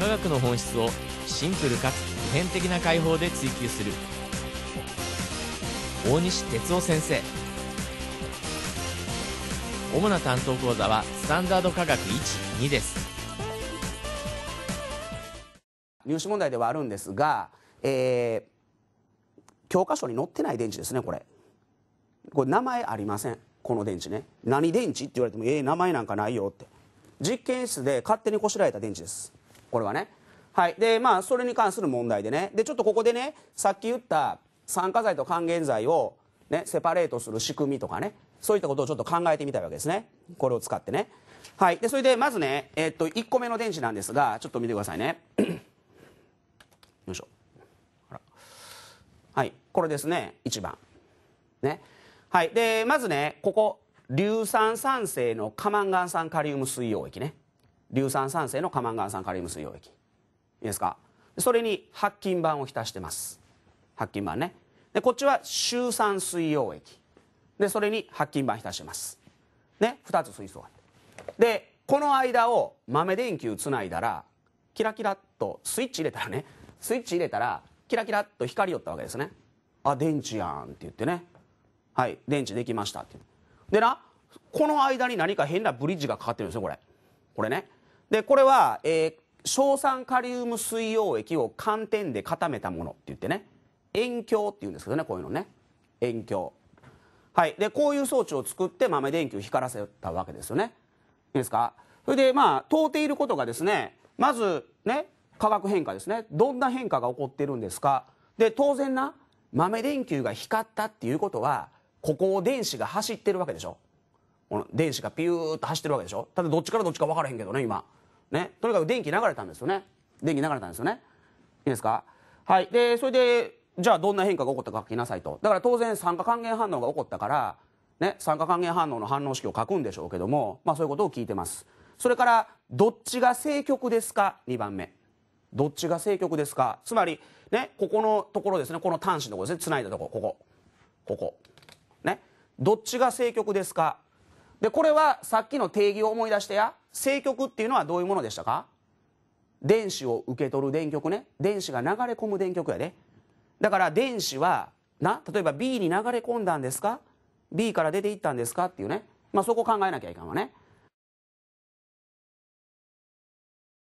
科学の本質をシンプルかつ普遍的な解法で追求する。大西哲夫先生。主な担当講座はスタンダード科学12です。入試問題ではあるんですが、えー教科書に載ってない電池ですねこれ。これ名前ありません。この電池ね。何電池って言われてもえー、名前なんかないよって。実験室で勝手にこしらえた電池です。これはね。はい。でまあそれに関する問題でね。でちょっとここでねさっき言った酸化剤と還元剤をねセパレートする仕組みとかね。そういったことをちょっと考えてみたいわけですね。これを使ってね。はい。でそれでまずねえーっと1個目の電池なんですがちょっと見てくださいね。よいしょ。はい。これですね1番。ね。はい。でまずねここ硫酸酸性のカマンガン酸カリウム水溶液ね。硫酸酸性のカマンガン酸カリウム水溶液いいですか？それに白金板を浸してます。白金板ね。でこっちは臭酸水溶液。でそれに白金板浸してます。ね？2つ水素が。でこの間を豆電球つないだらキラキラっとスイッチ入れたらねスイッチ入れたらキラキラっと光りよったわけですね。あ電池やんって言ってね。はい電池できましたって。でなこの間に何か変なブリッジがかかってるんですよこれ。これね。でこれは、えー、硝酸カリウム水溶液を寒天で固めたものって言ってね。塩鏡っていうんですけどねこういうのね。塩鏡はい。でこういう装置を作って豆電球を光らせたわけですよね。いいですか？それでまあ問うていることがですねまずね化学変化ですね。どんな変化が起こってるんですか？で当然な豆電球が光ったっていうことはここを電子が走ってるわけでしょ。電子がピューッと走ってるわけでしょ。ただどっちからどっちか分からへんけどね今。ね。とにかく電気流れたんですよね。電気流れたんですよね。いいですか？はい。でそれでじゃあどんな変化が起こったか書きなさいと。だから当然酸化還元反応が起こったからね酸化還元反応の反応式を書くんでしょうけどもまあそういうことを聞いてます。それからどっちが正極ですか？2番目。どっちが正極ですか？つまりねここのところですね。この端子のところですね。つないだとこ。ろここ。ここ。ね。どっちが正極ですか？でこれはさっきの定義を思い出してや正極っていうのはどういうものでしたか？電子を受け取る電極ね。電子が流れ込む電極やで。だから電子はな例えば B に流れ込んだんですか？B から出ていったんですか？っていうね、まあ、そこ考えなきゃいかんわね。